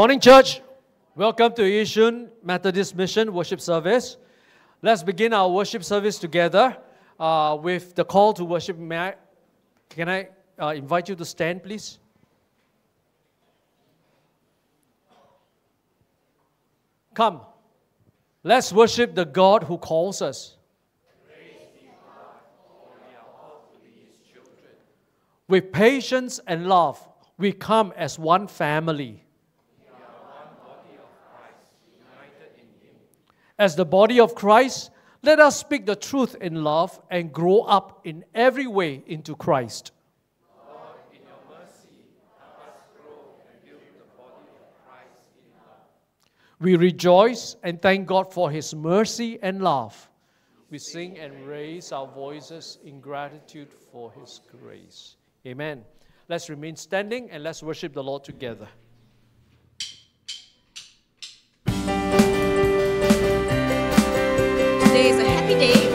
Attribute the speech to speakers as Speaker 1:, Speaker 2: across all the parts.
Speaker 1: morning, church. Welcome to Yishun Methodist Mission Worship Service. Let's begin our worship service together uh, with the call to worship. May I, can I uh, invite you to stand, please? Come, let's worship the God who calls us. With patience and love, we come as one family. As the body of Christ, let us speak the truth in love and grow up in every way into Christ. Mercy, Christ we rejoice and thank God for His mercy and love. We sing and raise our voices in gratitude for His grace. Amen. Let's remain standing and let's worship the Lord together.
Speaker 2: every day.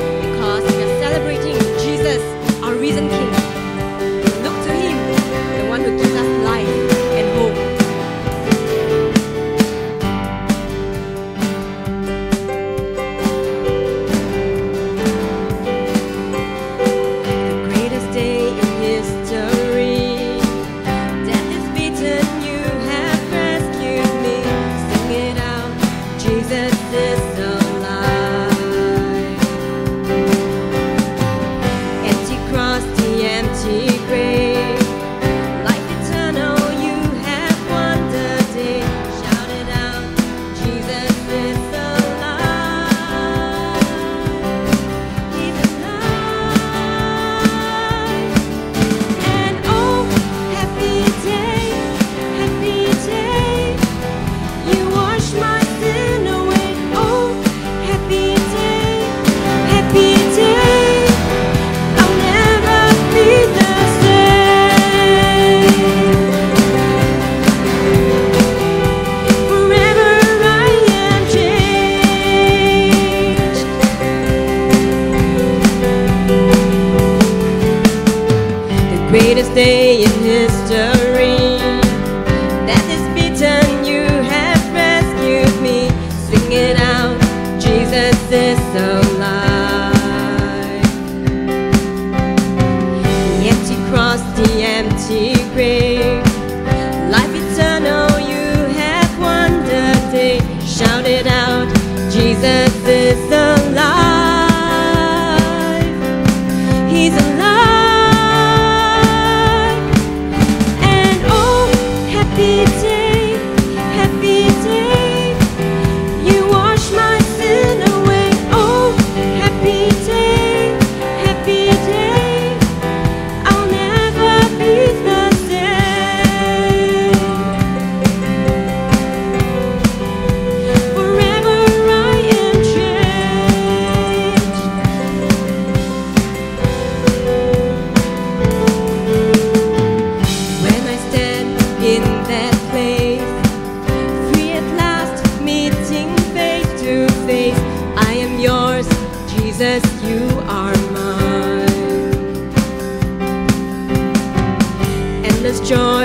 Speaker 2: joy.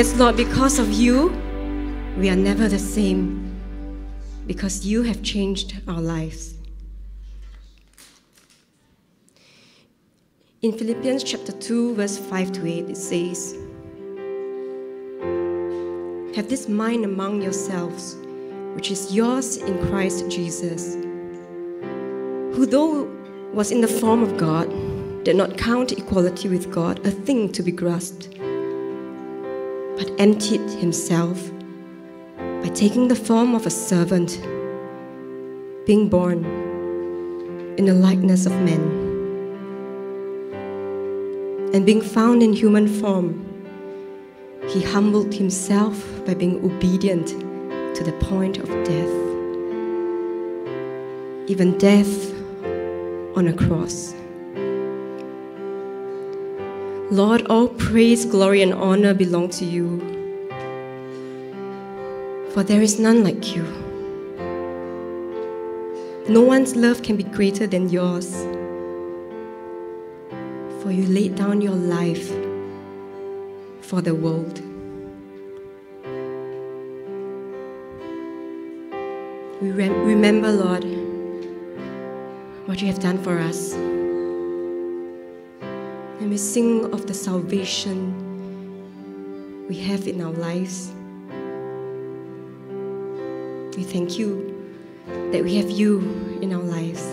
Speaker 2: Yes, Lord, because of you, we are never the same. Because you have changed our lives. In Philippians chapter 2, verse 5 to 8, it says, Have this mind among yourselves, which is yours in Christ Jesus, who, though was in the form of God, did not count equality with God a thing to be grasped, but emptied himself by taking the form of a servant, being born in the likeness of men. And being found in human form, he humbled himself by being obedient to the point of death, even death on a cross. Lord, all praise, glory, and honor belong to you, for there is none like you. No one's love can be greater than yours, for you laid down your life for the world. We rem- remember, Lord, what you have done for us. Sing of the salvation we have in our lives. We thank you that we have you in our lives.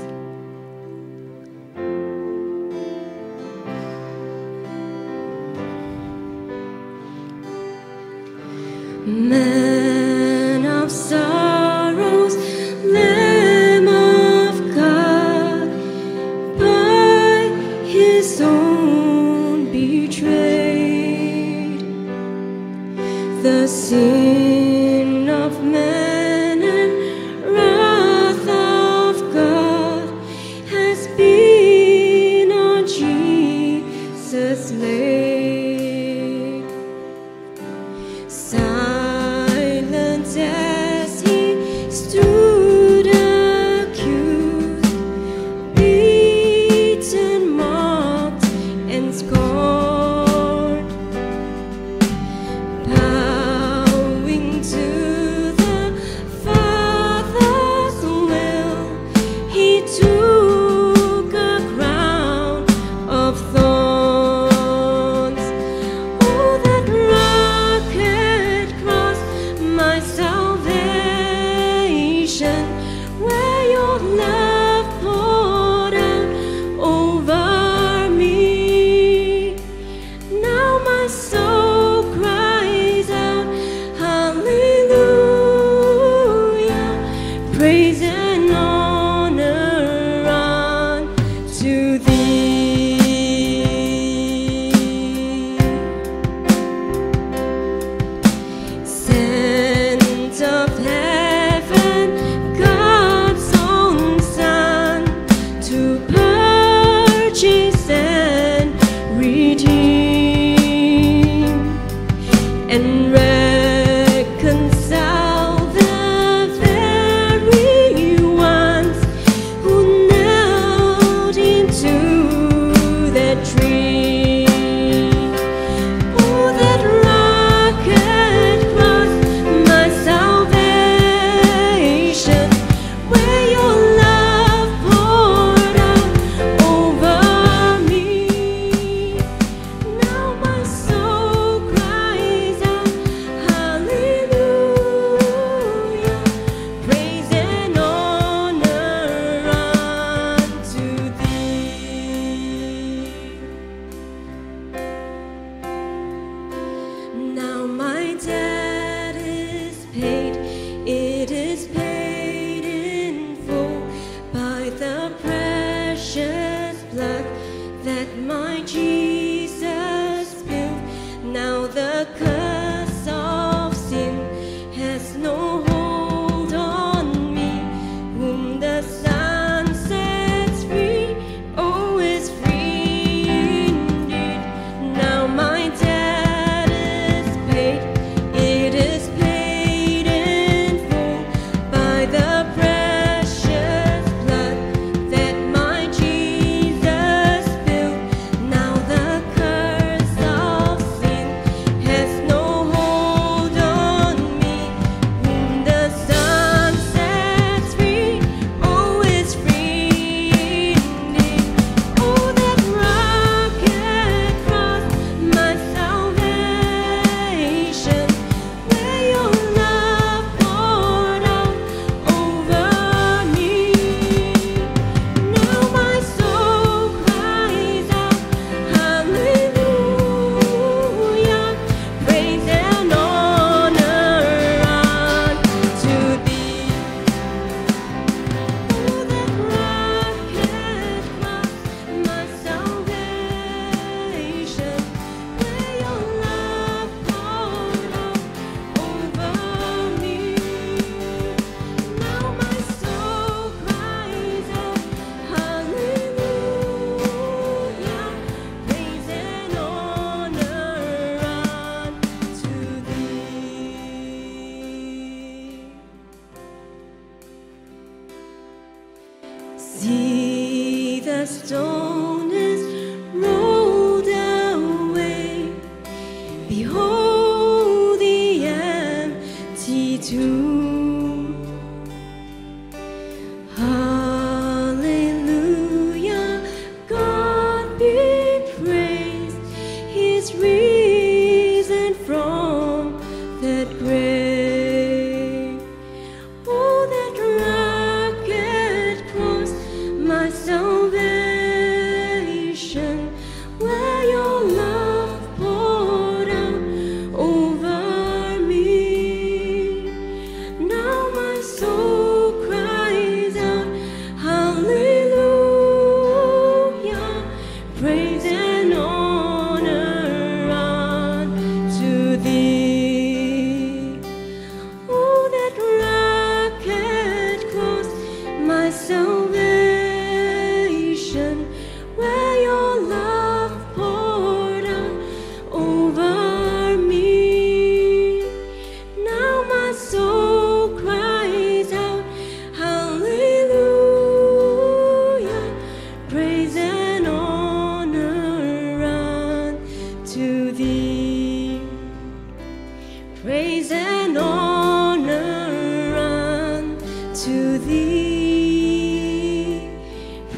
Speaker 2: Praise and honor unto thee.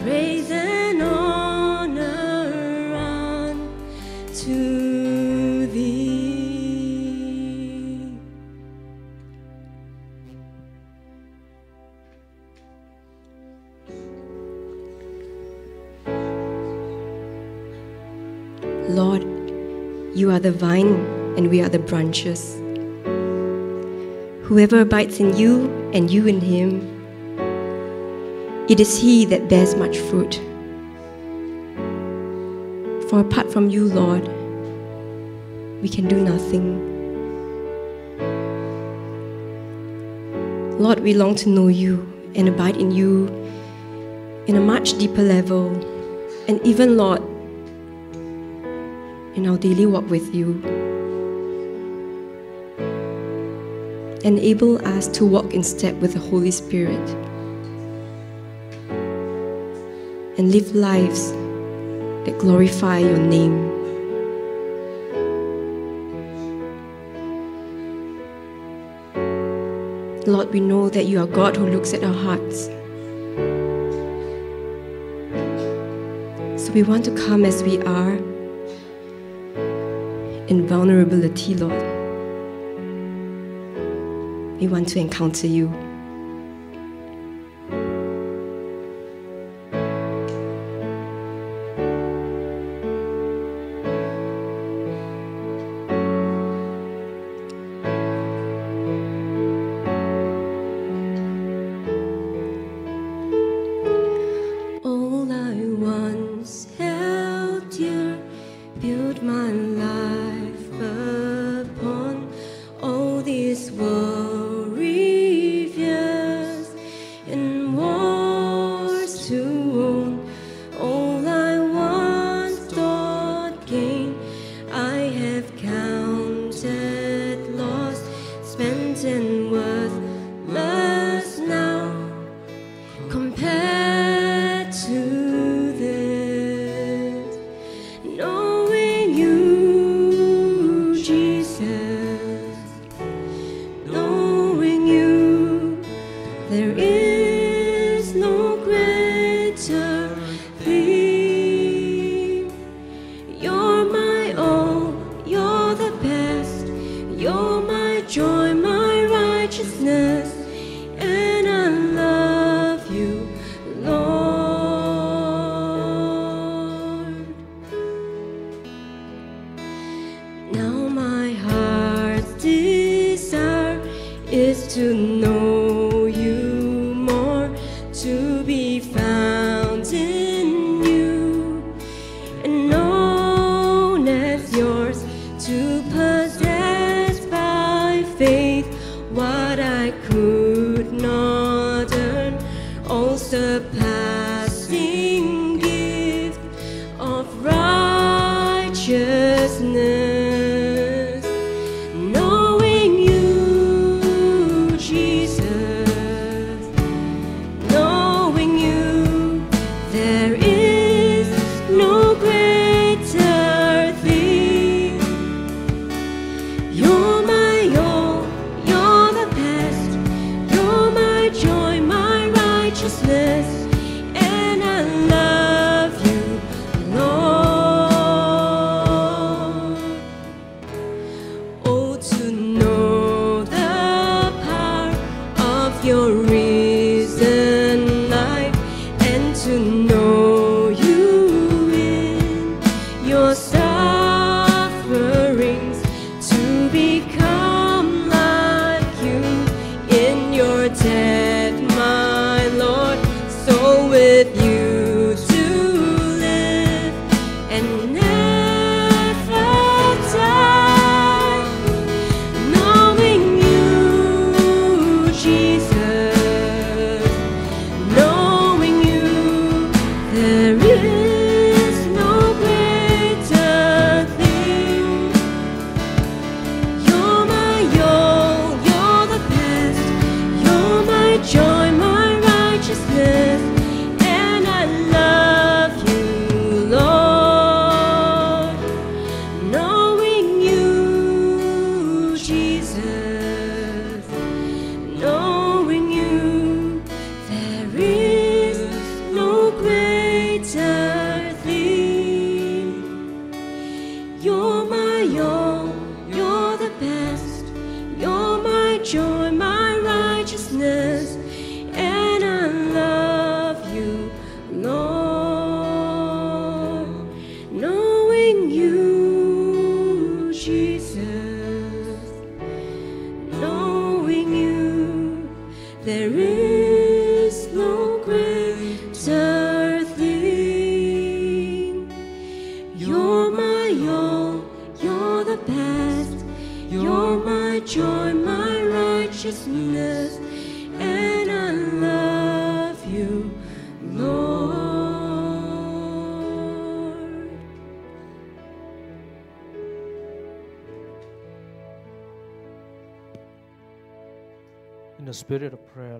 Speaker 2: Praise and honor unto thee. Lord, you are the vine and we are the branches. Whoever abides in you and you in him, it is he that bears much fruit. For apart from you, Lord, we can do nothing. Lord, we long to know you and abide in you in a much deeper level, and even, Lord, in our daily walk with you. Enable us to walk in step with the Holy Spirit and live lives that glorify your name. Lord, we know that you are God who looks at our hearts. So we want to come as we are in vulnerability, Lord. We want to encounter you.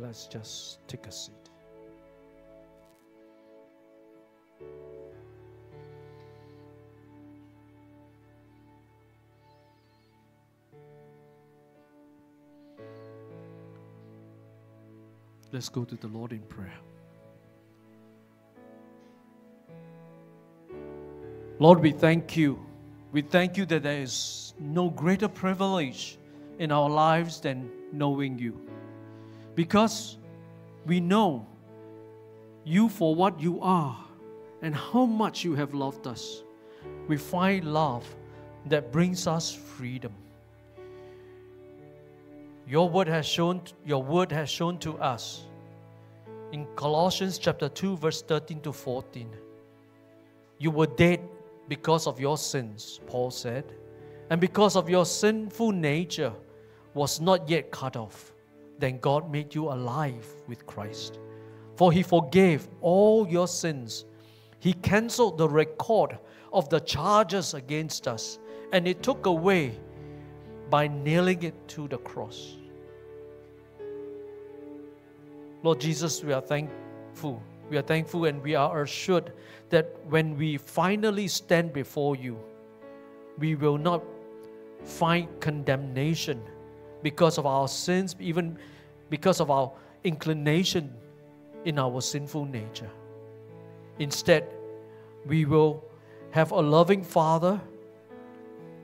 Speaker 1: Let's just take a seat. Let's go to the Lord in prayer. Lord, we thank you. We thank you that there is no greater privilege in our lives than knowing you. Because we know you for what you are and how much you have loved us. We find love that brings us freedom. Your word has shown your word has shown to us in Colossians chapter 2 verse 13 to 14. You were dead because of your sins, Paul said, and because of your sinful nature was not yet cut off. Then God made you alive with Christ. For he forgave all your sins. He canceled the record of the charges against us, and it took away by nailing it to the cross. Lord Jesus, we are thankful. We are thankful and we are assured that when we finally stand before you, we will not find condemnation because of our sins, even because of our inclination in our sinful nature. Instead, we will have a loving Father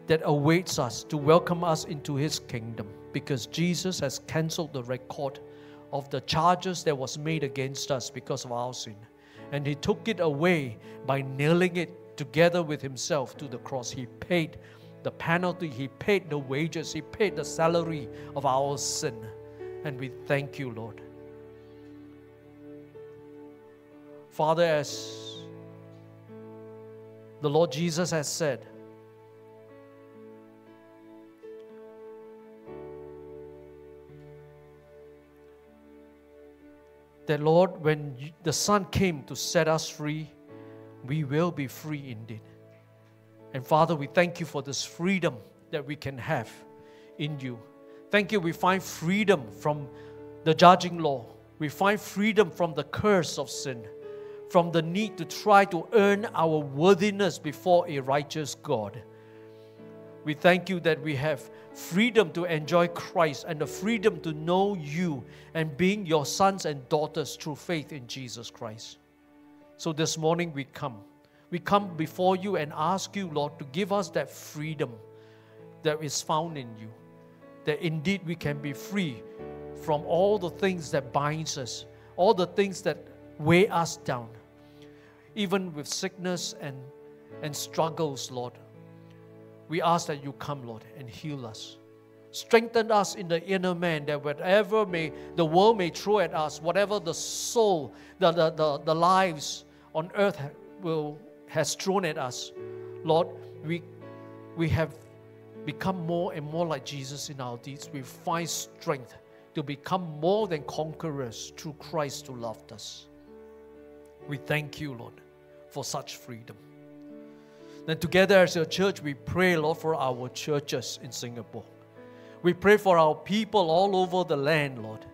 Speaker 1: that awaits us to welcome us into His kingdom because Jesus has cancelled the record of the charges that was made against us because of our sin. And He took it away by nailing it together with Himself to the cross. He paid the penalty, He paid the wages, He paid the salary of our sin. And we thank you, Lord. Father, as the Lord Jesus has said, that Lord, when the Son came to set us free, we will be free indeed. And Father, we thank you for this freedom that we can have in you. Thank you, we find freedom from the judging law. We find freedom from the curse of sin, from the need to try to earn our worthiness before a righteous God. We thank you that we have freedom to enjoy Christ and the freedom to know you and being your sons and daughters through faith in Jesus Christ. So this morning we come. We come before you and ask you, Lord, to give us that freedom that is found in you. That indeed we can be free from all the things that binds us, all the things that weigh us down. Even with sickness and, and struggles, Lord, we ask that you come, Lord, and heal us. Strengthen us in the inner man that whatever may the world may throw at us, whatever the soul, the, the, the, the lives on earth will has thrown at us, Lord, we we have become more and more like Jesus in our deeds. We find strength to become more than conquerors through Christ who loved us. We thank you, Lord, for such freedom. Then together as a church, we pray, Lord, for our churches in Singapore. We pray for our people all over the land, Lord,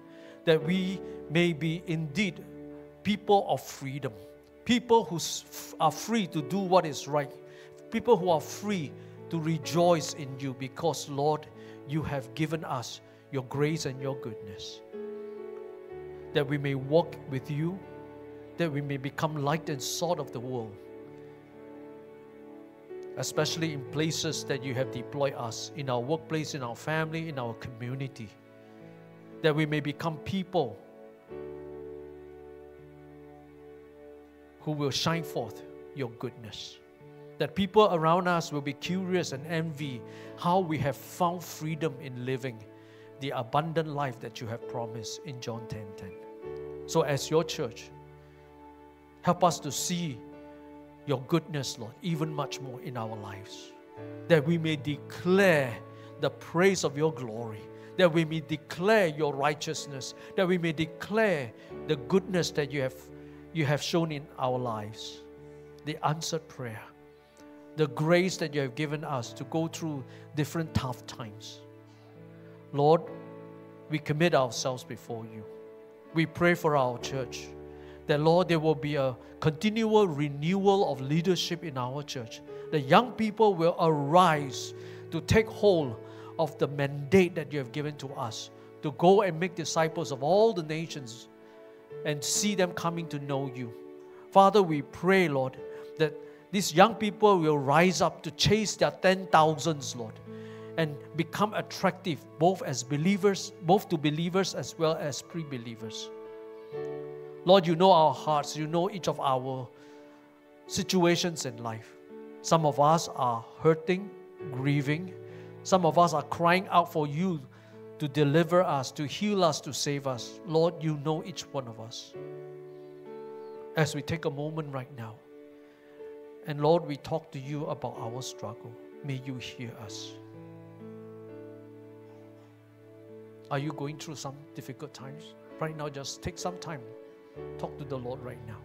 Speaker 1: that we may be indeed people of freedom, people who are free to do what is right, people who are free to rejoice in you because, Lord, you have given us your grace and your goodness. That we may walk with you, that we may become light and salt of the world. Especially in places that you have deployed us in our workplace, in our family, in our community, that we may become people who will shine forth your goodness, that people around us will be curious and envy how we have found freedom in living the abundant life that you have promised in John 10:10. 10, 10. So as your church, help us to see your goodness, Lord, even much more in our lives. That we may declare the praise of your glory, that we may declare your righteousness, that we may declare the goodness that you have, you have shown in our lives, the answered prayer, the grace that you have given us to go through different tough times. Lord, we commit ourselves before you. We pray for our church that, Lord, there will be a continual renewal of leadership in our church. The young people will arise to take hold of the mandate that you have given to us to go and make disciples of all the nations and see them coming to know you. Father, we pray, Lord, that these young people will rise up to chase their ten thousands, Lord, and become attractive both as believers, both to believers as well as pre believers. Lord, you know our hearts, you know each of our situations in life. Some of us are hurting, grieving. Some of us are crying out for you to deliver us, to heal us, to save us. Lord, you know each one of us. As we take a moment right now, and Lord, we talk to you about our struggle, may you hear us. Are you going through some difficult times? Right now, just take some time. Talk to the Lord right now.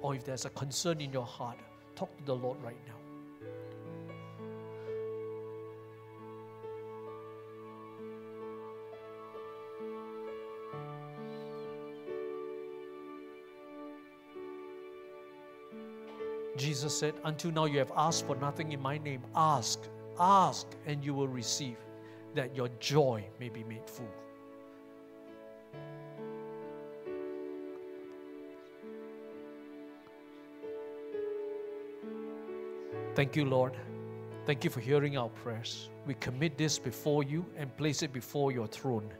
Speaker 1: Or if there's a concern in your heart, talk to the Lord right now. Jesus said, Until now you have asked for nothing in my name. Ask, ask, and you will receive, that your joy may be made full. Thank you, Lord. Thank you for hearing our prayers. We commit this before you and place it before your throne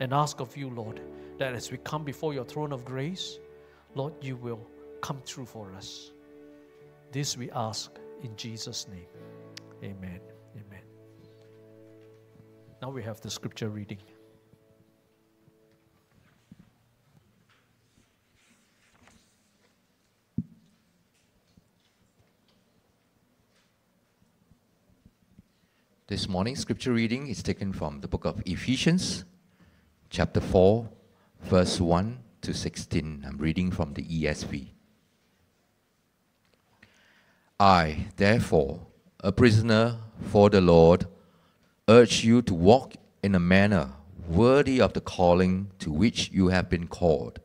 Speaker 1: and ask of you, Lord, that as we come before your throne of grace, Lord, you will come through for us. This we ask in Jesus' name. Amen. Amen. Now we have the scripture reading.
Speaker 3: This morning's scripture reading is taken from the book of Ephesians, chapter 4, verse 1 to 16. I'm reading from the ESV. I, therefore, a prisoner for the Lord, urge you to walk in a manner worthy of the calling to which you have been called,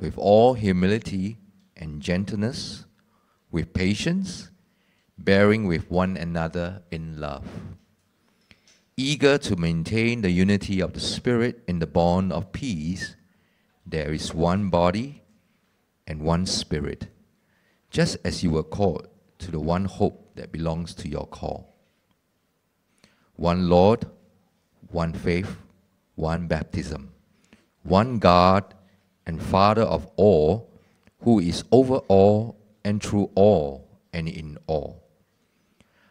Speaker 3: with all humility and gentleness, with patience bearing with one another in love, eager to maintain the unity of the Spirit in the bond of peace. There is one body and one Spirit, just as you were called to the one hope that belongs to your call. One Lord, one faith, one baptism, one God and Father of all, who is over all and through all and in all.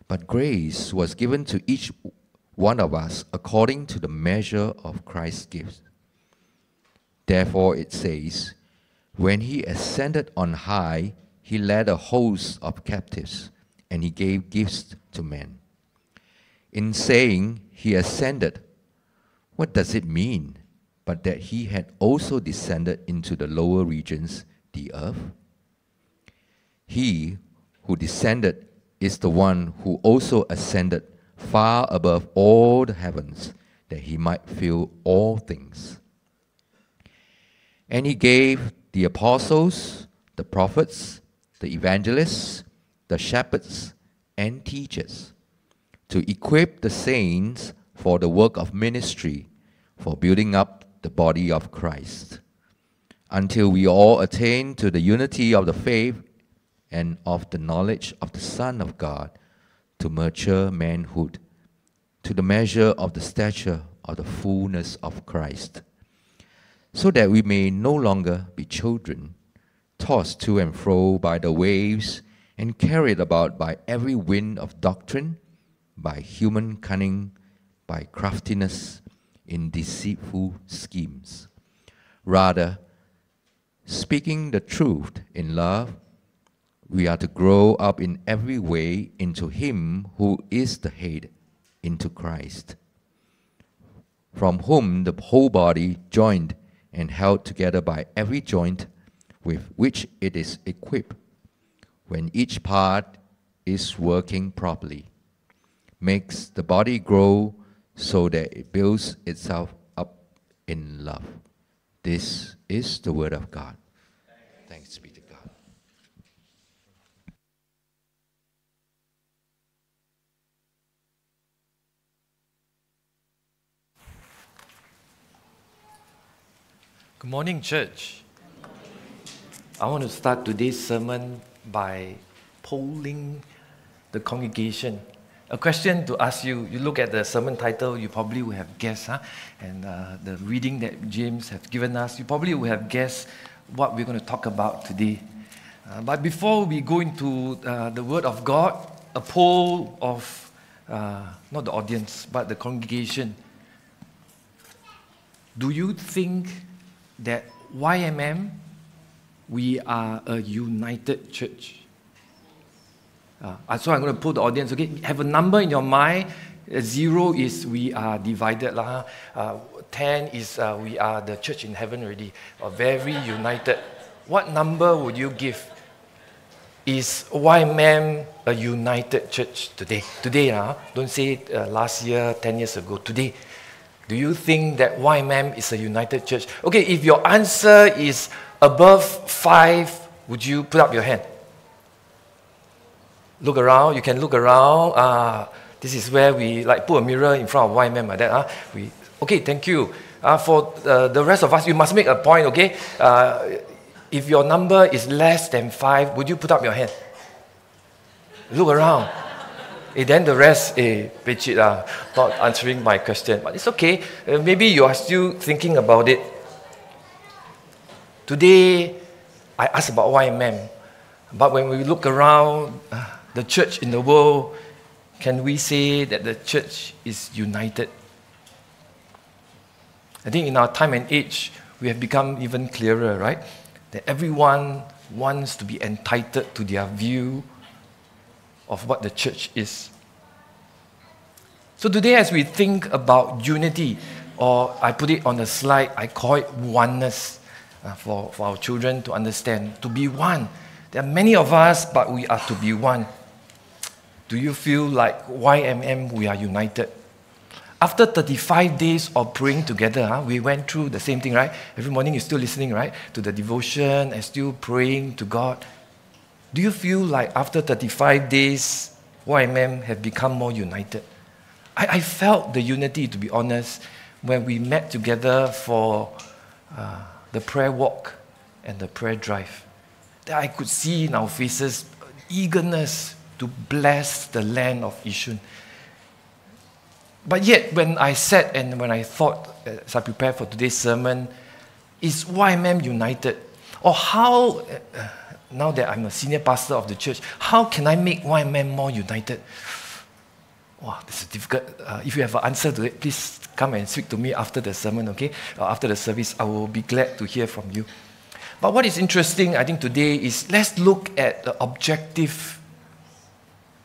Speaker 3: But grace was given to each one of us according to the measure of Christ's gifts. Therefore it says, When he ascended on high, he led a host of captives, and he gave gifts to men. In saying he ascended, what does it mean but that he had also descended into the lower regions, the earth? He who descended is the one who also ascended far above all the heavens, that he might fill all things. And he gave the apostles, the prophets, the evangelists, the shepherds, and teachers to equip the saints for the work of ministry, for building up the body of Christ, until we all attain to the unity of the faith and of the knowledge of the Son of God, to mature manhood, to the measure of the stature of the fullness of Christ, so that we may no longer be children tossed to and fro by the waves, and carried about by every wind of doctrine, by human cunning, by craftiness in deceitful schemes. Rather, speaking the truth in love, we are to grow up in every way into Him who is the head, into Christ, from whom the whole body, joined and held together by every joint with which it is equipped, when each part is working properly, makes the body grow so that it builds itself up in love. This is the Word of God. Thanks be to God.
Speaker 4: Good morning, church. I want to start today's sermon by polling the congregation. A question to ask you. You look at the sermon title, you probably will have guessed, huh? and uh, the reading that James has given us, you probably will have guessed what we're going to talk about today. Uh, but before we go into uh, the Word of God, a poll of uh, not the audience, but the congregation. Do you think that YMM, we are a united church? Uh, so I'm going to pull the audience, okay? Have a number in your mind. Uh, Zero is we are divided. lah. Uh, ten is uh, we are the church in heaven already. Or very united. What number would you give? Is YMM a united church today? Today, uh, don't say uh, last year, 10 years ago. Today, do you think that YMM is a united church? Okay, if your answer is above five, would you put up your hand? Look around, you can look around. Ah, this is where we like put a mirror in front of YMM like that. Ah. We, okay, thank you. Uh, for uh, the rest of us, you must make a point, okay? Uh, if your number is less than five, would you put up your hand? Look around. Eh, then the rest, eh, pitch it, uh, not answering my question. But it's okay. Uh, maybe you are still thinking about it. Today, I ask about YMM. But when we look around the church in the world, can we say that the church is united? I think in our time and age, we have become even clearer, right? That everyone wants to be entitled to their view of what the church is. So today, as we think about unity, or I put it on the slide, I call it oneness uh, for, for our children to understand, to be one. There are many of us, but we are to be one. Do you feel like YMM, we are united? After 35 days of praying together, huh, we went through the same thing, right? Every morning you're still listening, right? To the devotion and still praying to God. Do you feel like after 35 days, YMM have become more united? I, I felt the unity, to be honest, when we met together for uh, the prayer walk and the prayer drive. That I could see in our faces eagerness to bless the land of Yishun. But yet, when I sat and when I thought, as I prepared for today's sermon, is YMM united? Or how, uh, now that I'm a senior pastor of the church, how can I make YMM more united? Wow, this is difficult. Uh, if you have an answer to it, please come and speak to me after the sermon, okay? Uh, after the service, I will be glad to hear from you. But what is interesting, I think, today is let's look at the objective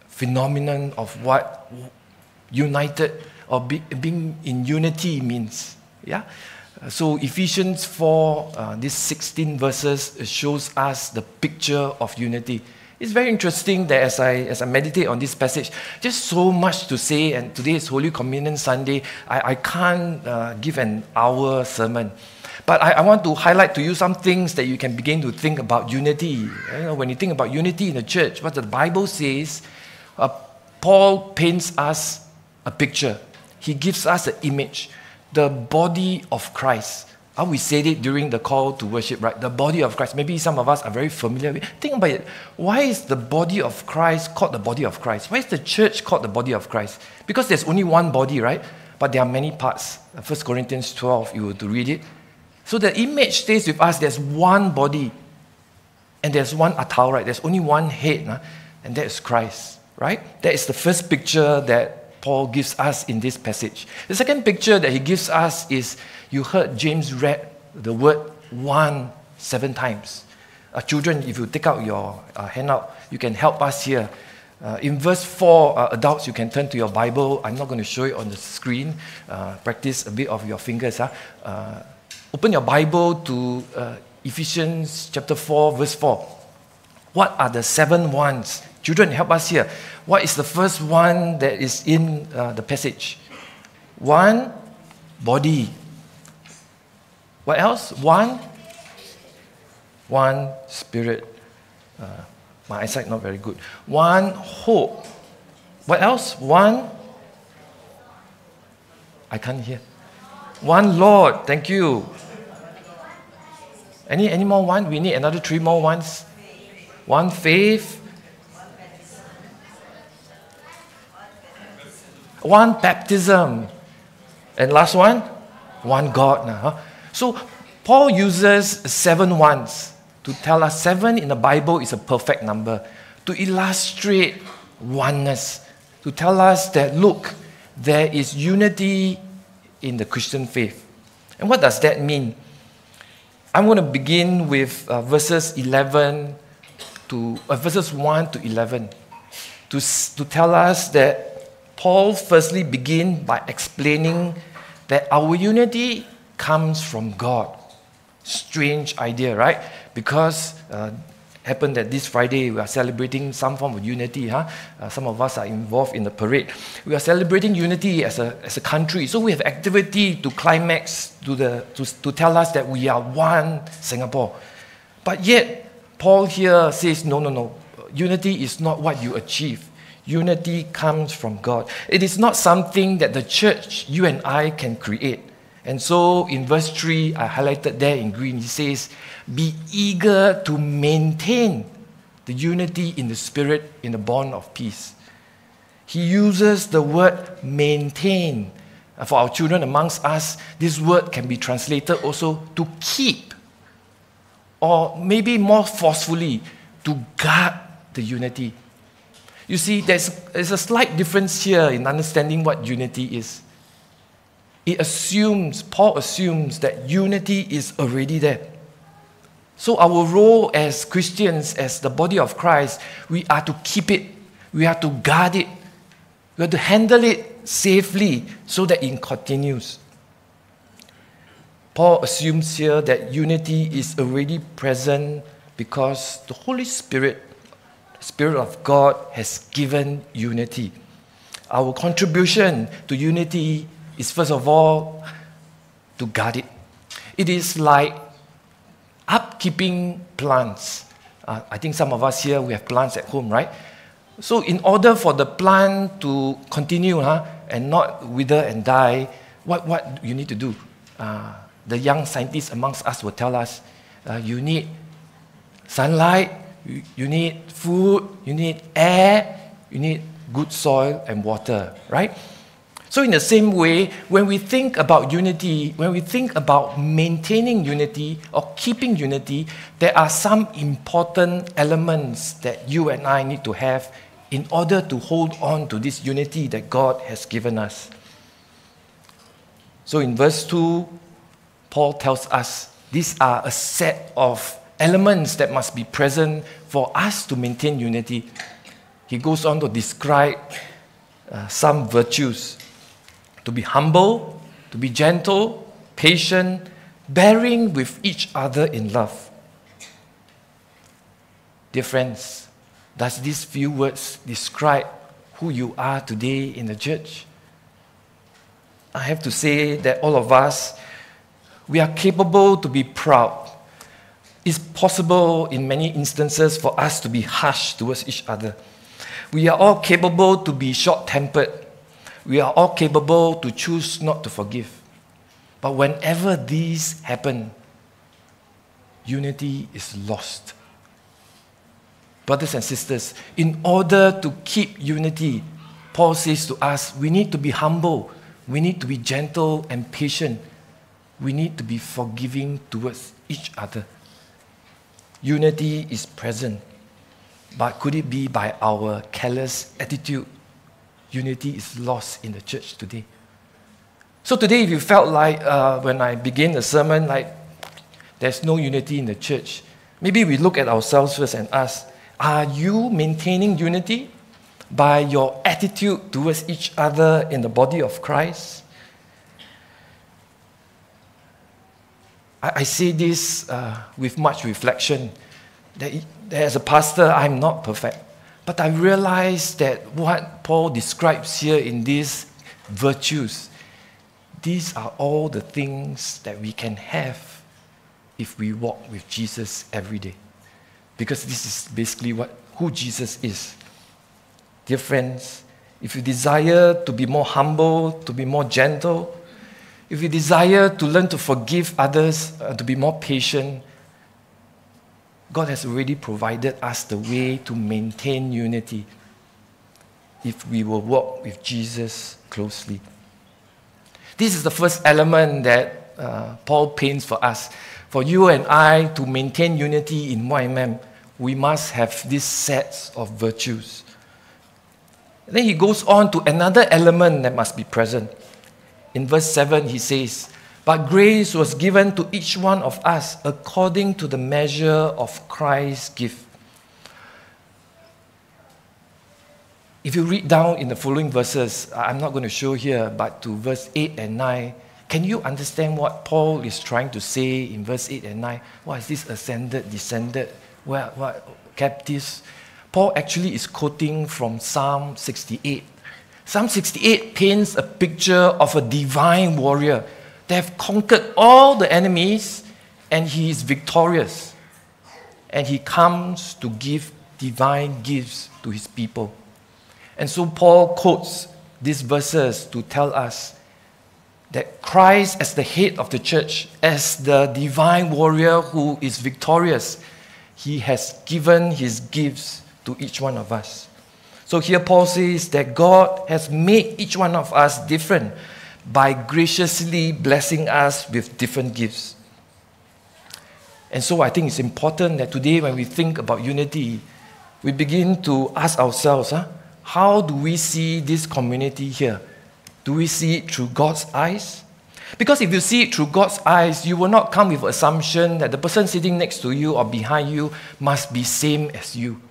Speaker 4: phenomenon of what united or be, being in unity means. Yeah? So Ephesians 4, uh, these 16 verses shows us the picture of unity. It's very interesting that as I, as I meditate on this passage, just so much to say, and today is Holy Communion Sunday, I, I can't uh, give an hour sermon. But I, I want to highlight to you some things that you can begin to think about unity. You know, when you think about unity in the church, what the Bible says, uh, Paul paints us a picture. He gives us an image, the body of Christ. How we said it during the call to worship, right? The body of Christ. Maybe some of us are very familiar with. Think about it. Why is the body of Christ called the body of Christ? Why is the church called the body of Christ? Because there's only one body, right? But there are many parts. 1 Corinthians 12, you were to read it. So the image stays with us. There's one body. And there's one atau, right? There's only one head, huh? and that is Christ, right? That is the first picture that Paul gives us in this passage. The second picture that he gives us is you heard James read the word one seven times. Uh, children, if you take out your uh, handout, you can help us here. Uh, in verse 4, uh, adults, you can turn to your Bible. I'm not going to show it on the screen. Uh, practice a bit of your fingers. Huh? Uh, open your Bible to Ephesians chapter 4, verse 4. What are the seven ones? Children, help us here. What is the first one that is in uh, the passage? One, body. What else? One, one, spirit. Uh, my eyesight not very good. One, hope. What else? One, I can't hear. One, Lord. Thank you. Any, any more one? We need another three more ones. One faith. One baptism. And last one, one God. Huh? So Paul uses seven ones to tell us seven in the Bible is a perfect number to illustrate oneness, to tell us that look, there is unity in the Christian faith. And what does that mean? I'm going to begin with uh, verses 11 to uh, verses 1 to 11 to, to tell us that Paul firstly begin by explaining that our unity comes from God. Strange idea, right? Because uh, happened that this Friday we are celebrating some form of unity. Huh? Uh, some of us are involved in the parade. We are celebrating unity as a, as a country. So we have activity to climax to, the, to, to tell us that we are one Singapore. But yet, Paul here says, no, no, no. Unity is not what you achieve. Unity comes from God. It is not something that the church, you and I, can create. And so in verse 3, I highlighted there in green, he says, Be eager to maintain the unity in the Spirit in the bond of peace. He uses the word maintain. For our children amongst us, this word can be translated also to keep, or maybe more forcefully, to guard the unity. You see, there's, there's a slight difference here in understanding what unity is. It assumes, Paul assumes that unity is already there. So, our role as Christians, as the body of Christ, we are to keep it, we are to guard it, we are to handle it safely so that it continues. Paul assumes here that unity is already present because the Holy Spirit, Spirit of God, has given unity. Our contribution to unity is first of all to guard it. It is like upkeeping plants. Uh, I think some of us here we have plants at home, right? So, in order for the plant to continue huh, and not wither and die, what, what you need to do? Uh, the young scientists amongst us will tell us uh, you need sunlight, you, need food, you need air, you need good soil and water, right? So, in the same way, when we think about unity, when we think about maintaining unity or keeping unity, there are some important elements that you and I need to have in order to hold on to this unity that God has given us. So, in verse 2, Paul tells us these are a set of elements that must be present for us to maintain unity. He goes on to describe uh, some virtues to be humble, to be gentle, patient, bearing with each other in love. Dear friends, does these few words describe who you are today in the church? I have to say that all of us, we are capable to be proud. It's possible in many instances for us to be harsh towards each other. We are all capable to be short tempered. We are all capable to choose not to forgive. But whenever these happen, unity is lost. Brothers and sisters, in order to keep unity, Paul says to us, we need to be humble, we need to be gentle and patient, we need to be forgiving towards each other. Unity is present. But could it be by our careless attitude? Unity is lost in the church today. So today, if you felt like uh, when I begin the sermon, like there's no unity in the church, maybe we look at ourselves first and ask, are you maintaining unity by your attitude towards each other in the body of Christ? I, I say this uh, with much reflection that as a pastor, I'm not perfect. But I realize that what Paul describes here in these virtues, these are all the things that we can have if we walk with Jesus every day. Because this is basically what, who Jesus is. Dear friends, if you desire to be more humble, to be more gentle, if we desire to learn to forgive others, uh, to be more patient, God has already provided us the way to maintain unity if we will walk with Jesus closely. This is the first element that uh, Paul paints for us. For you and I to maintain unity in YMM, we must have these sets of virtues. then he goes on to another element that must be present. In verse 7, he says, But grace was given to each one of us according to the measure of Christ's gift. If you read down in the following verses, I'm not going to show here, but to verse 8 and 9, can you understand what Paul is trying to say in verse 8 and 9? What is this ascended, descended, what, what captives? Paul actually is quoting from Psalm 68. Psalm 68 paints a picture of a divine warrior. They have conquered all the enemies and he is victorious. And he comes to give divine gifts to his people. And so Paul quotes these verses to tell us that Christ, as the head of the church, as the divine warrior who is victorious, he has given his gifts to each one of us. So here Paul says that God has made each one of us different by graciously blessing us with different gifts. And so I think it's important that today, when we think about unity, we begin to ask ourselves, huh, how do we see this community here? Do we see it through God's eyes? Because if you see it through God's eyes, you will not come with assumption that the person sitting next to you or behind you must be same as you.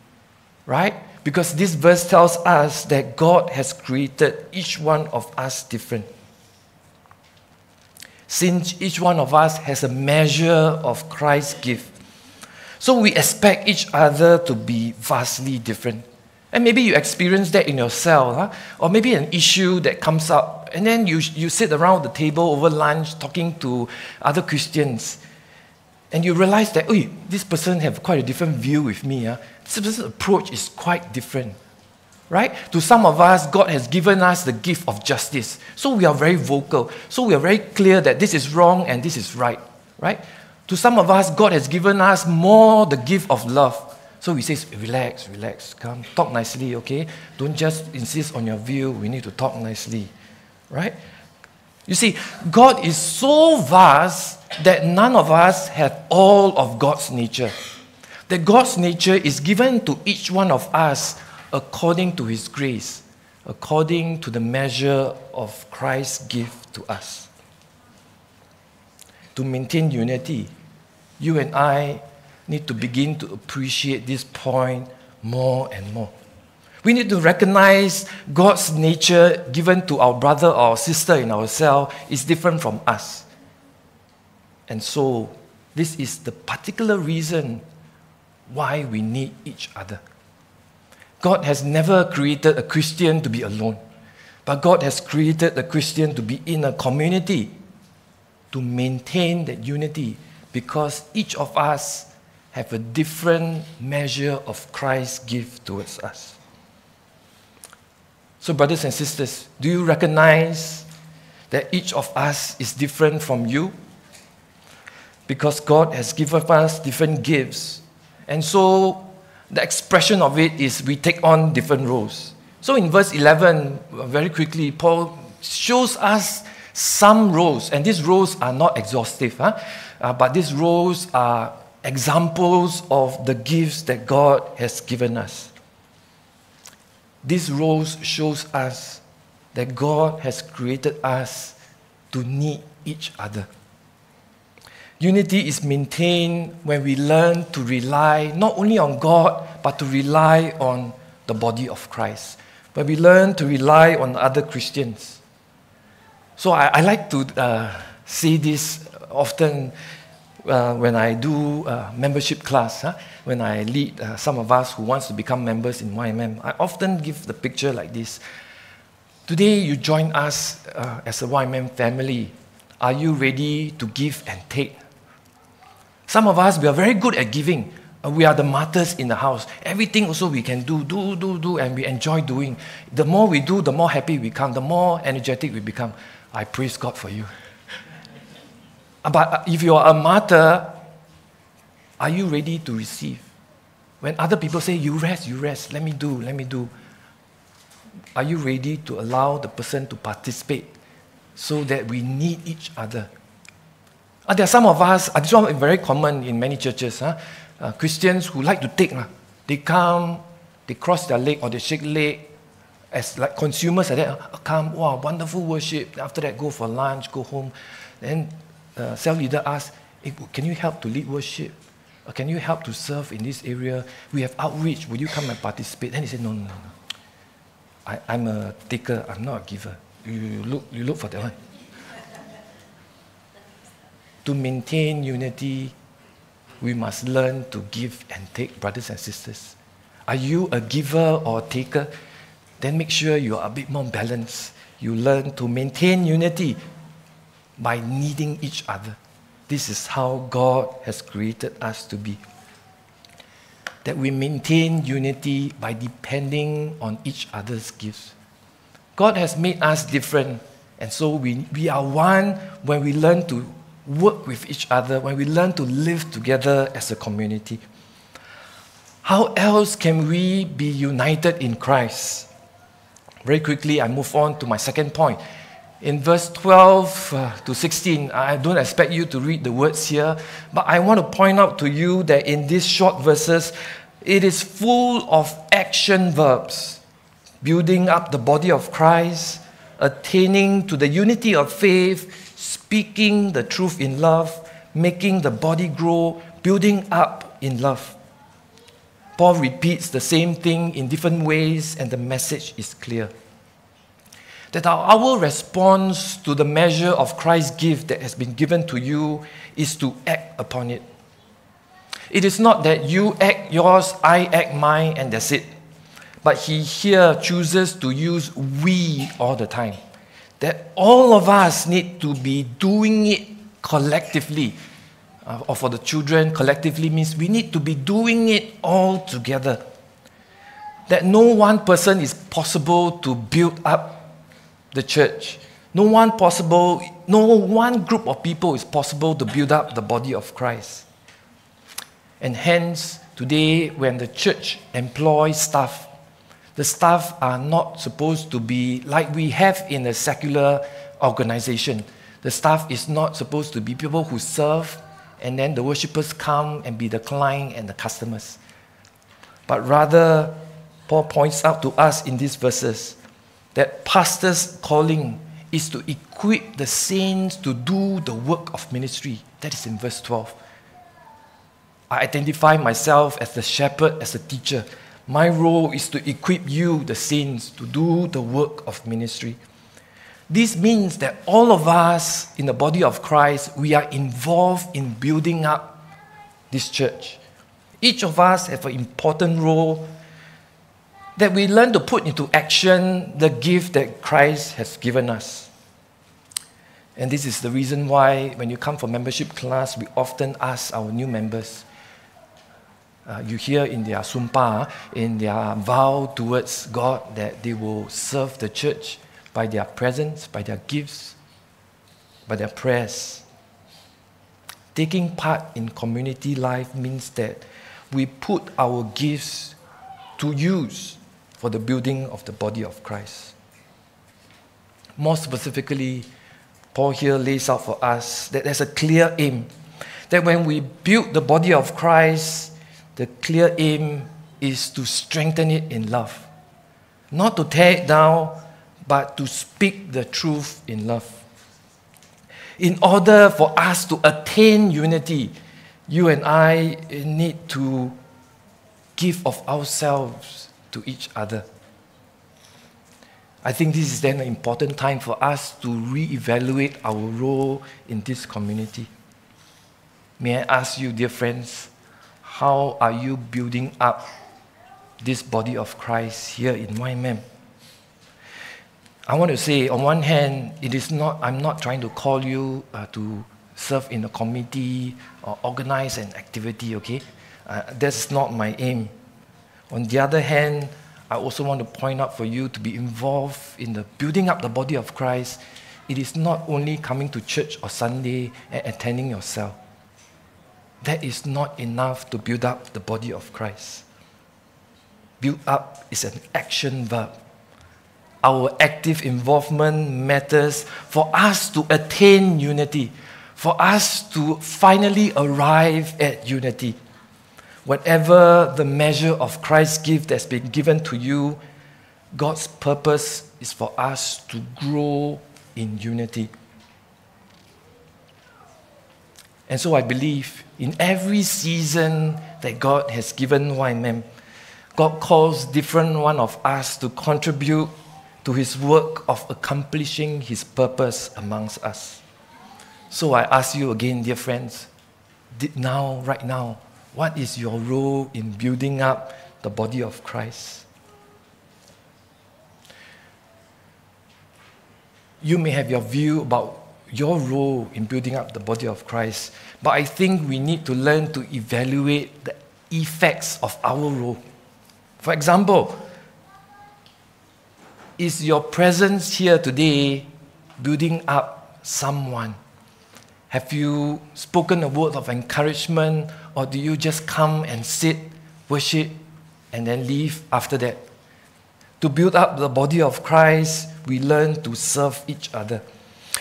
Speaker 4: Right? Because this verse tells us that God has created each one of us different. Since each one of us has a measure of Christ's gift, so we expect each other to be vastly different. And maybe you experience that in yourself, huh? or maybe an issue that comes up, and then you, you sit around the table over lunch talking to other Christians, and you realize that, oh, this person have quite a different view with me. Huh? This person's approach is quite different. Right? To some of us, God has given us the gift of justice. So we are very vocal. So we are very clear that this is wrong and this is right. Right? To some of us, God has given us more the gift of love. So we say, relax, relax, come, talk nicely, okay? Don't just insist on your view. We need to talk nicely, right? You see, God is so vast that none of us have all of God's nature. That God's nature is given to each one of us according to his grace, according to the measure of Christ's gift to us. To maintain unity, you and I need to begin to appreciate this point more and more. We need to recognize God's nature given to our brother or sister in our cell is different from us. And so, this is the particular reason why we need each other. God has never created a Christian to be alone, but God has created a Christian to be in a community to maintain that unity because each of us have a different measure of Christ's gift towards us. So, brothers and sisters, do you recognize that each of us is different from you? Because God has given us different gifts. And so, the expression of it is we take on different roles. So, in verse 11, very quickly, Paul shows us some roles, and these roles are not exhaustive, huh? Uh, but these roles are examples of the gifts that God has given us. This rose shows us that God has created us to need each other. Unity is maintained when we learn to rely not only on God, but to rely on the body of Christ. When we learn to rely on other Christians. So I, I like to uh, say this often uh, when I do uh, membership class, huh? when I lead uh, some of us who wants to become members in YMM, I often give the picture like this. Today you join us uh, as a YMM family. Are you ready to give and take? Some of us, we are very good at giving. We are the martyrs in the house. Everything also we can do, do, do, do, and we enjoy doing. The more we do, the more happy we become, the more energetic we become. I praise God for you. Uh, But uh, if you are a martyr, are you ready to receive? When other people say, you rest, you rest, let me do, let me do, are you ready to allow the person to participate so that we need each other? Uh, there are some of us, uh, this one is very common in many churches, huh? uh, Christians who like to take. lah. They come, they cross their leg or they shake leg as like consumers like that. Uh, come, wow, wonderful worship. After that, go for lunch, go home. Then uh, cell leader asked, hey, can you help to lead worship? Or can you help to serve in this area? We have outreach. Will you come and participate? Then he said, no, no, no. I, I'm a taker. I'm not a giver. You look, you look for that one. To maintain unity, we must learn to give and take, brothers and sisters. Are you a giver or a taker? Then make sure you are a bit more balanced. You learn to maintain unity by needing each other. This is how God has created us to be. That we maintain unity by depending on each other's gifts. God has made us different, and so we, we are one when we learn to work with each other, when we learn to live together as a community. How else can we be united in Christ? Very quickly, I move on to my second point. In verse 12 uh, to 16, I don't expect you to read the words here, but I want to point out to you that in these short verses, it is full of action verbs building up the body of Christ, attaining to the unity of faith, speaking the truth in love, making the body grow, building up in love. Paul repeats the same thing in different ways, and the message is clear. That our, response to the measure of Christ's gift that has been given to you is to act upon it. It is not that you act yours, I act mine, and that's it. But he here chooses to use we all the time. That all of us need to be doing it collectively. Uh, or for the children, collectively means we need to be doing it all together. That no one person is possible to build up the church. No one possible, no one group of people is possible to build up the body of Christ. And hence, today, when the church employs staff, the staff are not supposed to be like we have in a secular organization. The staff is not supposed to be people who serve and then the worshippers come and be the client and the customers. But rather, Paul points out to us in these verses that pastor's calling is to equip the saints to do the work of ministry. That is in verse 12. I identify myself as the shepherd, as a teacher. My role is to equip you, the saints, to do the work of ministry. This means that all of us in the body of Christ, we are involved in building up this church. Each of us have an important role that we learn to put into action the gift that Christ has given us. And this is the reason why, when you come for membership class, we often ask our new members. Uh, you hear in their sumpah, in their vow towards God, that they will serve the church by their presence, by their gifts, by their prayers. Taking part in community life means that we put our gifts to use for the building of the body of Christ. More specifically, Paul here lays out for us that there's a clear aim that when we build the body of Christ, the clear aim is to strengthen it in love. Not to tear it down, but to speak the truth in love. In order for us to attain unity, you and I need to give of ourselves to each other. I think this is then an important time for us to reevaluate our role in this community. May I ask you, dear friends, how are you building up this body of Christ here in YMM? I want to say, on one hand, it is not, I'm not trying to call you uh, to serve in a committee or organize an activity, okay? Uh, that's not my aim. On the other hand, I also want to point out for you to be involved in the building up the body of Christ. It is not only coming to church or Sunday and attending yourself. That is not enough to build up the body of Christ. Build up is an action verb. Our active involvement matters for us to attain unity, for us to finally arrive at unity. Whatever the measure of Christ's gift that's been given to you, God's purpose is for us to grow in unity. And so I believe in every season that God has given YMM, God calls different one of us to contribute to his work of accomplishing his purpose amongst us. So I ask you again, dear friends, now, right now, what is your role in building up the body of Christ? You may have your view about your role in building up the body of Christ, but I think we need to learn to evaluate the effects of our role. For example, is your presence here today building up someone? Have you spoken a word of encouragement, or do you just come and sit, worship, and then leave after that? To build up the body of Christ, we learn to serve each other.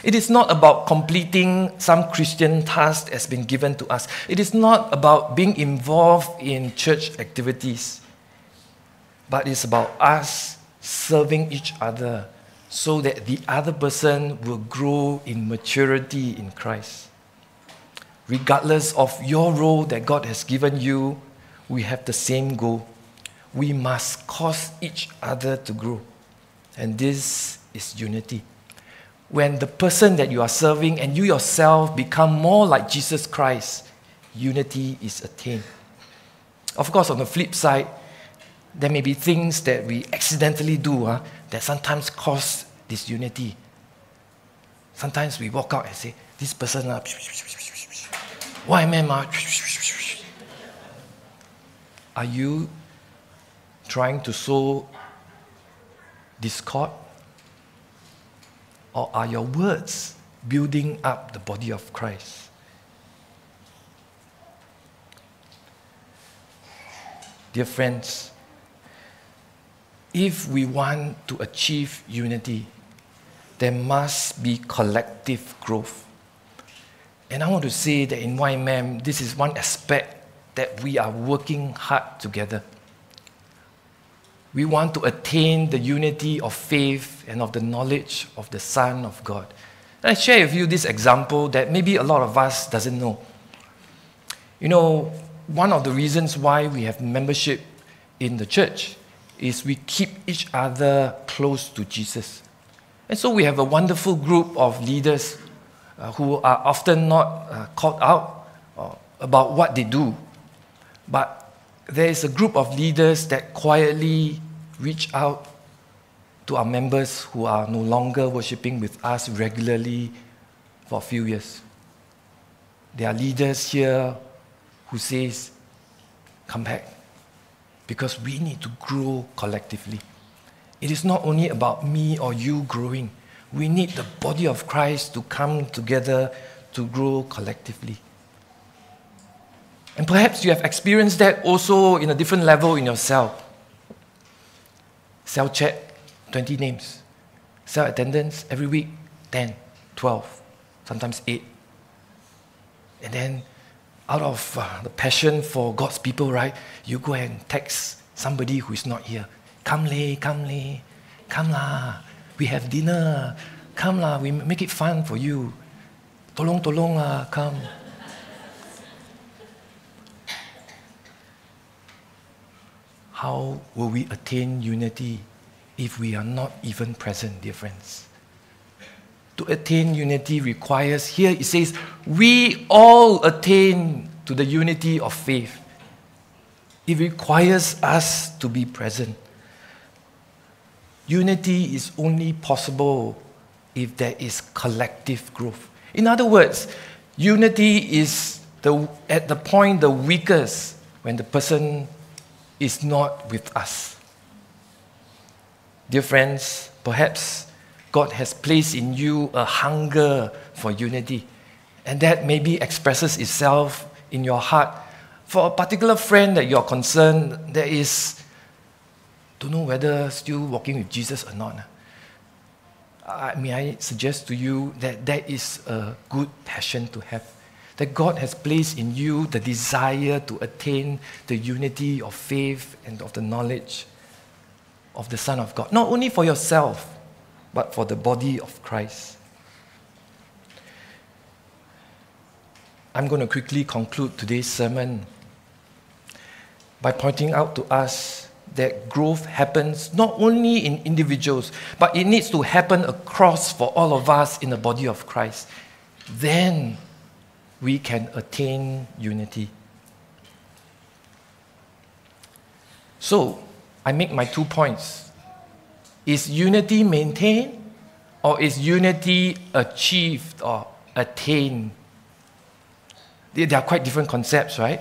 Speaker 4: It is not about completing some Christian task that's been given to us. It is not about being involved in church activities. But it's about us serving each other so that the other person will grow in maturity in Christ. Regardless of your role that God has given you, we have the same goal. We must cause each other to grow. And this is unity. When the person that you are serving and you yourself become more like Jesus Christ, unity is attained. Of course, on the flip side, there may be things that we accidentally do uh, that sometimes cause disunity. Sometimes we walk out and say, This person, uh, why am I? Are you trying to sow discord? Or are your words building up the body of Christ? Dear friends, if we want to achieve unity, there must be collective growth. And I want to say that in YMM, this is one aspect that we are working hard together. We want to attain the unity of faith and of the knowledge of the Son of God. And I share with you this example that maybe a lot of us doesn't know. You know, one of the reasons why we have membership in the church is we keep each other close to Jesus. And so we have a wonderful group of leaders uh, who are often not uh, called out uh, about what they do. But there is a group of leaders that quietly reach out to our members who are no longer worshiping with us regularly for a few years. There are leaders here who says, come back because we need to grow collectively. It is not only about me or you growing. We need the body of Christ to come together to grow collectively. And perhaps you have experienced that also in a different level in yourself. Cell check, 20 names. Cell attendance every week, 10, 12, sometimes 8. And then, out of uh, the passion for God's people, right, you go and text somebody who is not here. Come, leh, come, leh, come lah. We have dinner. Come lah, we make it fun for you. Tolong, tolong lah, come. How will we attain unity if we are not even present, dear friends? To attain unity requires, here it says, we all attain to the unity of faith. It requires us to be present. Unity is only possible if there is collective growth. In other words, unity is the, at the point the weakest when the person is not with us. Dear friends, perhaps God has placed in you a hunger for unity, and that maybe expresses itself in your heart. For a particular friend that you're concerned, that is, don't know whether still walking with Jesus or not. Ah. I, may I suggest to you that that is a good passion to have. That God has placed in you the desire to attain the unity of faith and of the knowledge of the Son of God. Not only for yourself, but for the body of Christ. I'm going to quickly conclude today's sermon by pointing out to us that growth happens not only in individuals, but it needs to happen across for all of us in the body of Christ. Then we can attain unity. So, I make my two points. Is unity maintained or is unity achieved or attained? They, are quite different concepts, right?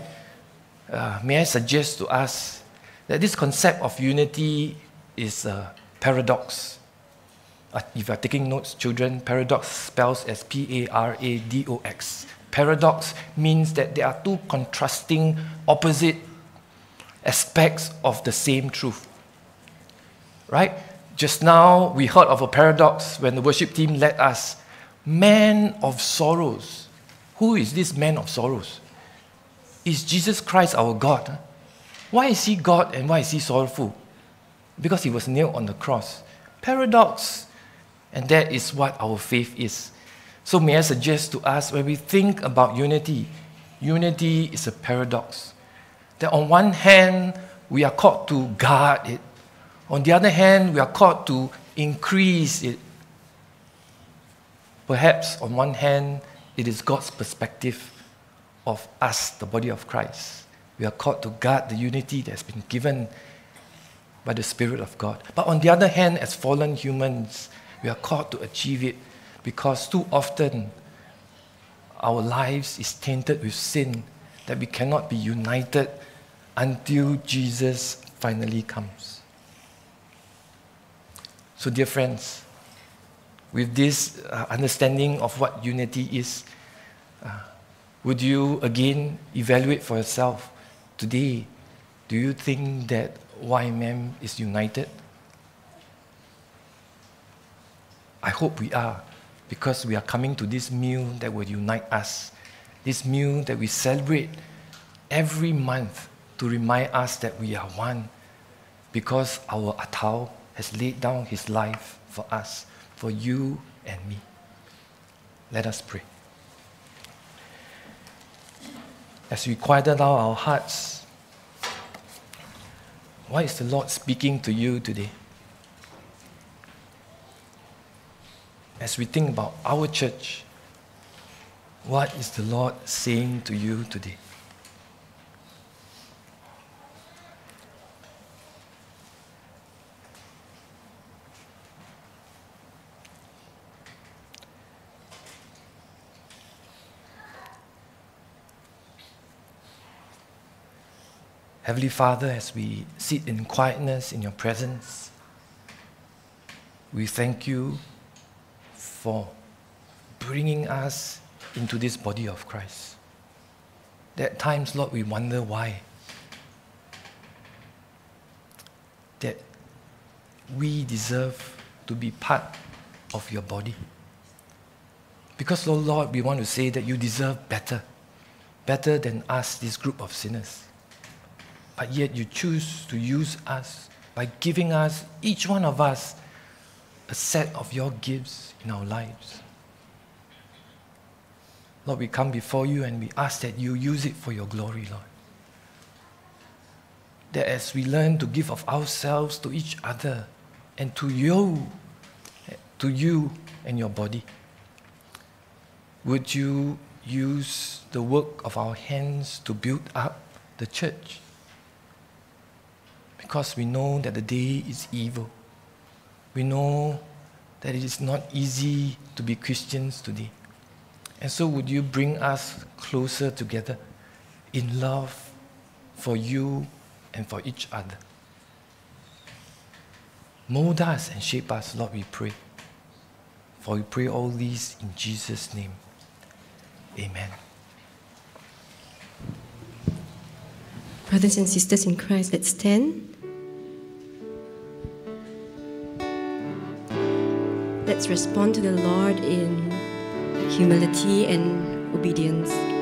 Speaker 4: Uh, may I suggest to us that this concept of unity is a paradox. Uh, if you are taking notes, children, paradox spells as P A R A D O X. Paradox means that there are two contrasting, opposite aspects of the same truth. Right? Just now, we heard of a paradox when the worship team led us. Man of sorrows. Who is this man of sorrows? Is Jesus Christ our God? Why is he God and why is he sorrowful? Because he was nailed on the cross. Paradox. And that is what our faith is. So, may I suggest to us when we think about unity, unity is a paradox. That on one hand, we are called to guard it, on the other hand, we are called to increase it. Perhaps, on one hand, it is God's perspective of us, the body of Christ. We are called to guard the unity that has been given by the Spirit of God. But on the other hand, as fallen humans, we are called to achieve it because too often our lives is tainted with sin that we cannot be united until Jesus finally comes. So, dear friends, with this uh, understanding of what unity is, uh, would you again evaluate for yourself today? Do you think that YMM is united? I hope we are, because we are coming to this meal that will unite us. This meal that we celebrate every month to remind us that we are one, because our Atao has laid down his life for us, for you and me. Let us pray. As we quieten down our hearts, what is the Lord speaking to you today? As we think about our church, what is the Lord saying to you today? Heavenly Father, as we sit in quietness in your presence, we thank you for bringing us into this body of Christ. That at times, Lord, we wonder why. That we deserve to be part of your body. Because, Lord, Lord, we want to say that you deserve better. better than us, this group of sinners. But yet you choose to use us by giving us, each one of us, a set of your gifts in our lives. Lord, we come before you and we ask that you use it for your glory, Lord. That as we learn to give of ourselves to each other and to you, to you and your body, would you use the work of our hands to build up the church? Because we know that the day is evil. We know that it is not easy to be Christians today. And so, would you bring us closer together in love for you and for each other? Mold us and shape us, Lord, we pray. For we pray all these in Jesus' name. Amen.
Speaker 2: Brothers and sisters in Christ, let's stand. Let's respond to the Lord in humility and obedience.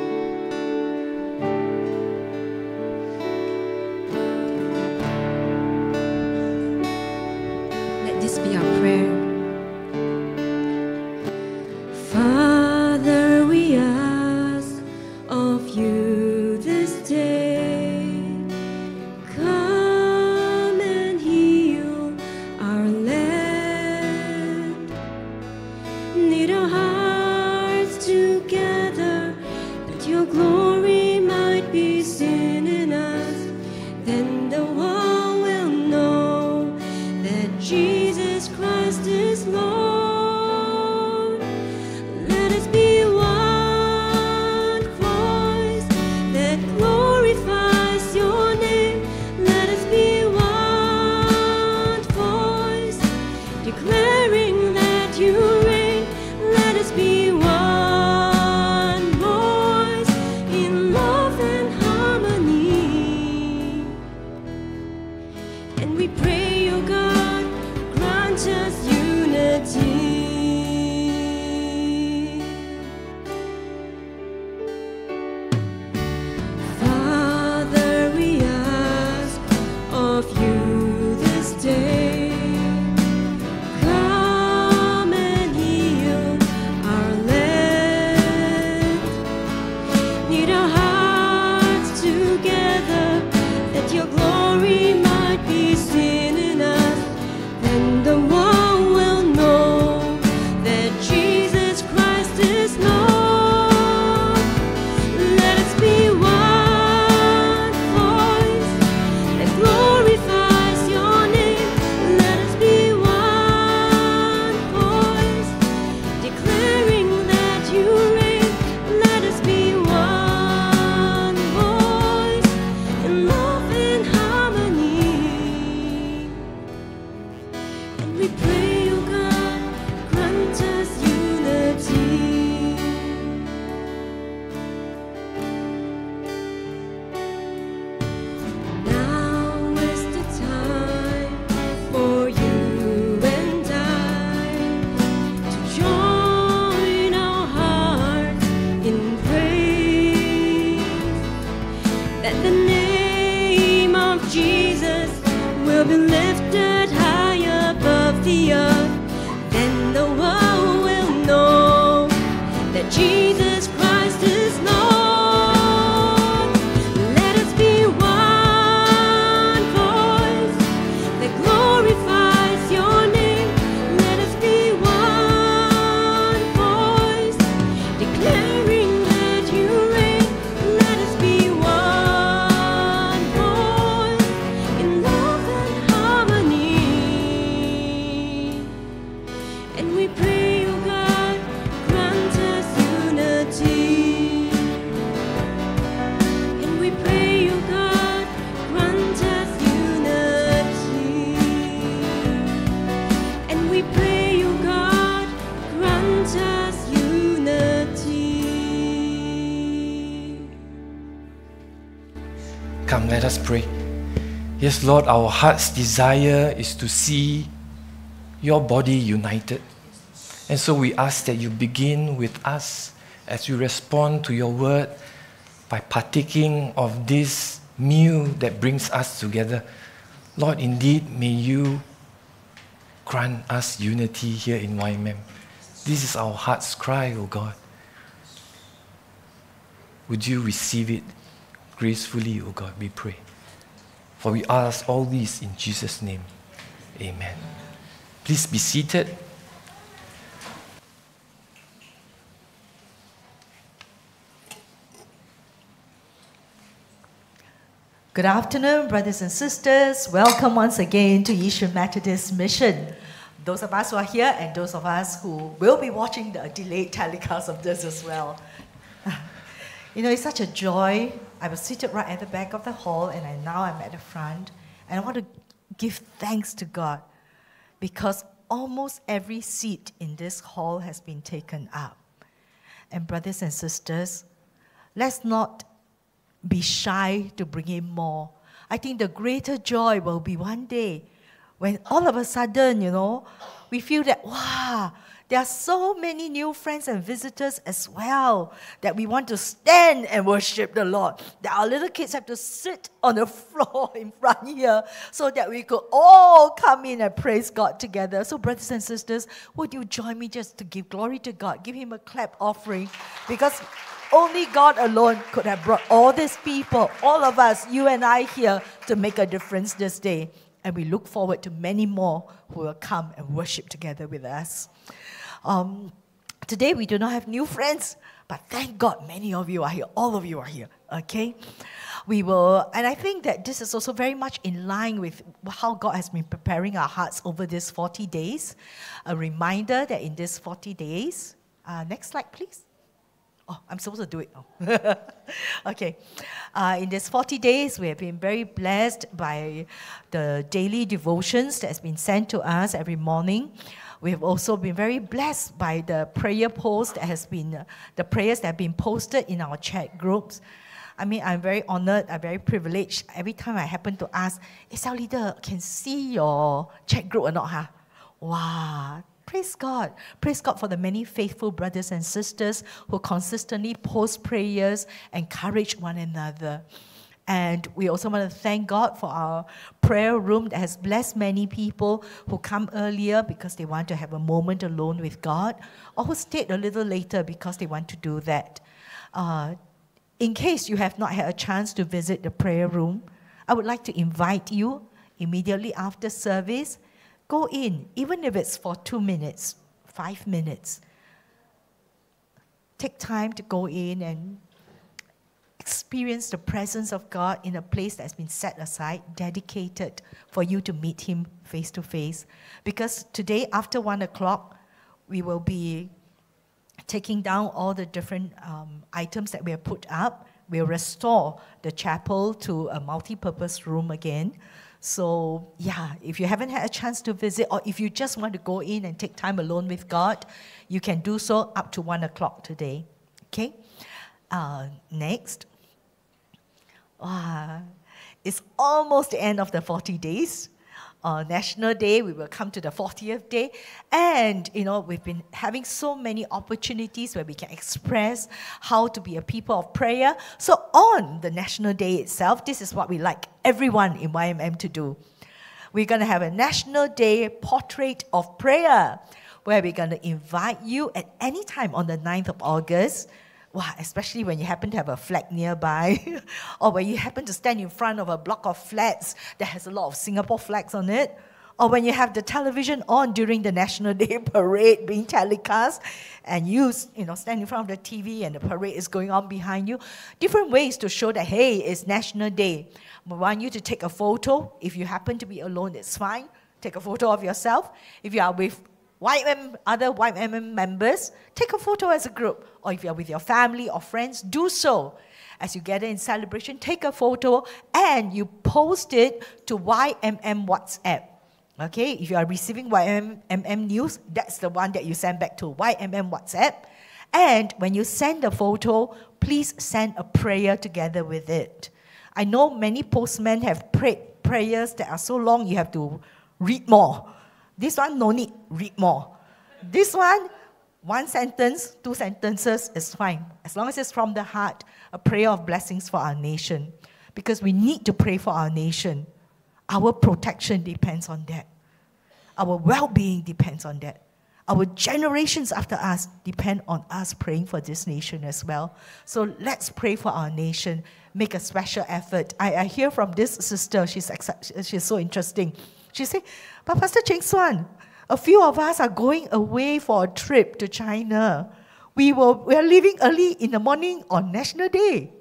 Speaker 2: Lord, our heart's
Speaker 4: desire is to see your body united. And so we ask that you begin with us as we respond to your word by partaking of this meal that brings us together. Lord, indeed, may you grant us unity here in YMM. This is our heart's cry, O God. Would you receive it gracefully, O God, we pray. For we ask all these in Jesus' name. Amen. Please be seated.
Speaker 5: Good afternoon, brothers and sisters. Welcome once again to Yishun Methodist Mission. Those of us who are here and those of us who will be watching the delayed telecast of this as well. You know, it's such a joy. I was seated right at the back of the hall and I, now I'm at the front. And I want to give thanks to God because almost every seat in this hall has been taken up. And, brothers and sisters, let's not be shy to bring in more. I think the greater joy will be one day when all of a sudden, you know, we feel that, wow, there are so many new friends and visitors as well that we want to stand and worship the Lord. That our little kids have to sit on the floor in front here so that we could all come in and praise God together. So, brothers and sisters, would you join me just to give glory to God? Give Him a clap offering because only God alone could have brought all these people, all of us, you and I here, to make a difference this day. And we look forward to many more who will come and worship together with us. Um, today we do not have new friends, but thank God many of you are here. All of you are here. Okay? We will, and I think that this is also very much in line with how God has been preparing our hearts over these 40 days. A reminder that in these 40 days, uh, next slide, please. Oh, I'm supposed to do it now. okay. Uh, in these 40 days, we have been very blessed by the daily devotions that has been sent to us every morning. We have also been very blessed by the prayer post that has been, uh, the prayers that have been posted in our chat groups. I mean, I'm very honored, I'm very privileged. Every time I happen to ask, is our leader can see your chat group or not? Huh? Wow, Praise God. Praise God for the many faithful brothers and sisters who consistently post prayers, encourage one another. And we also want to thank God for our prayer room that has blessed many people who come earlier because they want to have a moment alone with God, or who stayed a little later because they want to do that. Uh, in case you have not had a chance to visit the prayer room, I would like to invite you immediately after service Go in, even if it's for two minutes, five minutes. Take time to go in and experience the presence of God in a place that's been set aside, dedicated for you to meet Him face to face. Because today, after one o'clock, we will be taking down all the different um, items that we have put up. We'll restore the chapel to a multi purpose room again. So, yeah, if you haven't had a chance to visit, or if you just want to go in and take time alone with God, you can do so up to one o'clock today. Okay? Uh, next. Wow. It's almost the end of the 40 days uh, National Day, we will come to the 40th day. And, you know, we've been having so many opportunities where we can express how to be a people of prayer. So, on the National Day itself, this is what we like everyone in YMM to do. We're going to have a National Day portrait of prayer where we're going to invite you at any time on the 9th of August wow, especially when you happen to have a flag nearby, or when you happen to stand in front of a block of flats that has a lot of Singapore flags on it, or when you have the television on during the National Day parade being telecast, and you, you know, stand in front of the TV and the parade is going on behind you. Different ways to show that, hey, it's National Day. We want you to take a photo. If you happen to be alone, it's fine. Take a photo of yourself. If you are with YM, other YMM members, take a photo as a group. Or if you're with your family or friends, do so. As you gather in celebration, take a photo and you post it to YMM WhatsApp. Okay, if you are receiving YMM news, that's the one that you send back to YMM WhatsApp. And when you send the photo, please send a prayer together with it. I know many postmen have prayed prayers that are so long you have to read more. This one, no need, read more. This one, One sentence, two sentences is fine. As long as it's from the heart, a prayer of blessings for our nation. Because we need to pray for our nation. Our protection depends on that. Our well being depends on that. Our generations after us depend on us praying for this nation as well. So let's pray for our nation. Make a special effort. I, I hear from this sister, she's, she's so interesting. She said, But Pastor Cheng Suan, a few of us are going away for a trip to China. We, will, we are leaving early in the morning on National Day.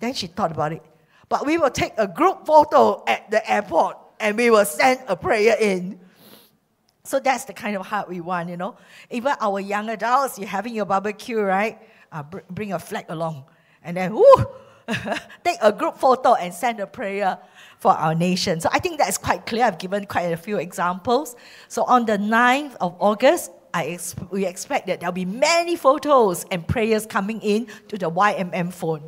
Speaker 5: Then she thought about it. But we will take a group photo at the airport and we will send a prayer in. So that's the kind of heart we want, you know. Even our young adults, you're having your barbecue, right? Uh, br- bring a flag along. And then, whoo, take a group photo and send a prayer for our nation. So I think that's quite clear. I've given quite a few examples. So on the 9th of August, ex- we expect that there'll be many photos and prayers coming in to the YMM phone.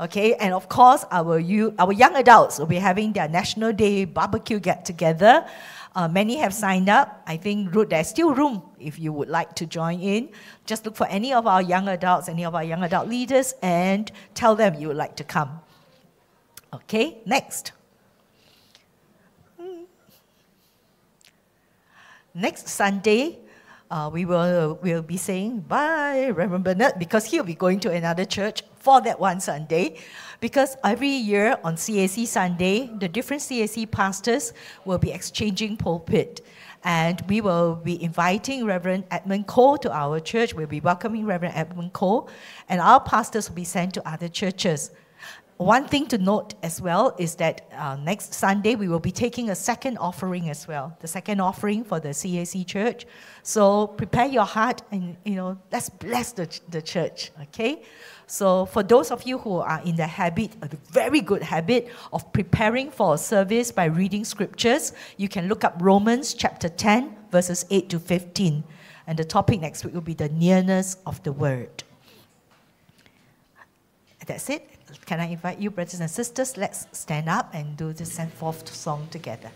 Speaker 5: Okay, and of course, our, you, our young adults will be having their National Day barbecue get together. Uh, many have signed up. I think there's still room if you would like to join in. Just look for any of our young adults, any of our young adult leaders, and tell them you would like to come. Okay, next. Next Sunday, uh, we will will be saying bye, Reverend Bernard, because he'll be going to another church for that one Sunday. Because every year on CAC Sunday, the different CAC pastors will be exchanging pulpit. And we will be inviting Reverend Edmund Cole to our church. We'll be welcoming Reverend Edmund Cole. And our pastors will be sent to other churches. One thing to note as well is that uh, next Sunday we will be taking a second offering as well, the second offering for the CAC church. So prepare your heart and you know let's bless the, the church. Okay. So for those of you who are in the habit, a very good habit of preparing for a service by reading scriptures, you can look up Romans chapter 10 verses 8 to 15, and the topic next week will be the nearness of the word. That's it. Can I invite you, brothers and sisters? Let's stand up and do the send forth song together.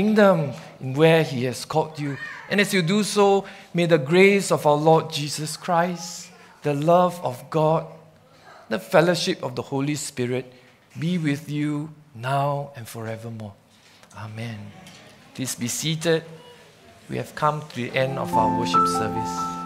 Speaker 4: Kingdom in where He has called you. And as you do so, may the grace of our Lord Jesus Christ, the love of God, the fellowship of the Holy Spirit be with you now and forevermore. Amen. Please be seated. We have come to the end of our worship service.